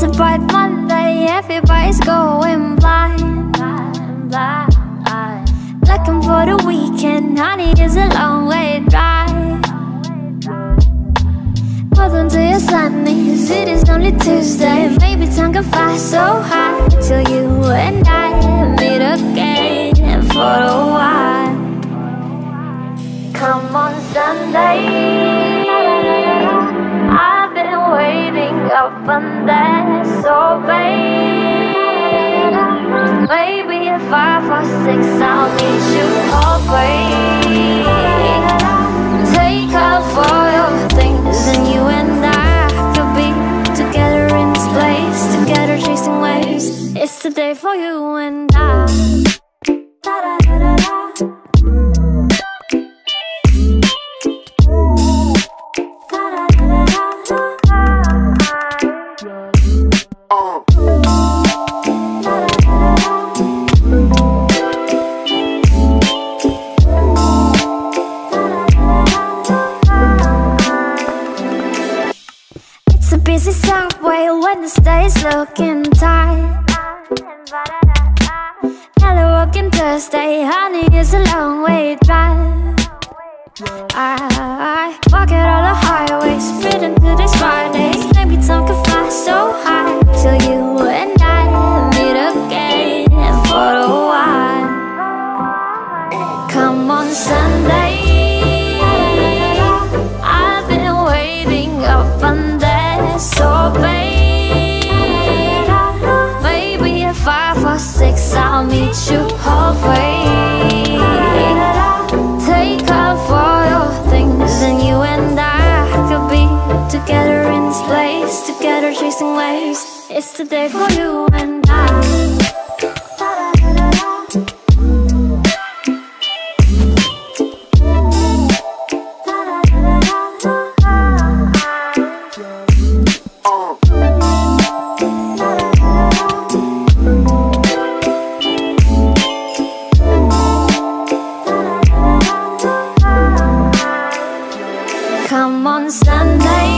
like Monday, everybody's going blind, blind, blind. Looking for the weekend, honey, it's a long way drive. Welcome to your Sunday, it is only Tuesday. Maybe time can fly so high till you and I meet again so babe. Maybe at five or six I'll meet you halfway. Take your things and you and I could be together in this place, together chasing waves. It's the day for you and I. busy subway when the day's looking tight. Another working Thursday, honey, it's a long way drive. I walk it on the highway, speeding to this Fridays. Six I'll meet you halfway. Take off all your things and you and I could be together in this place, together chasing waves. It's the day for you and I. Come on Sunday,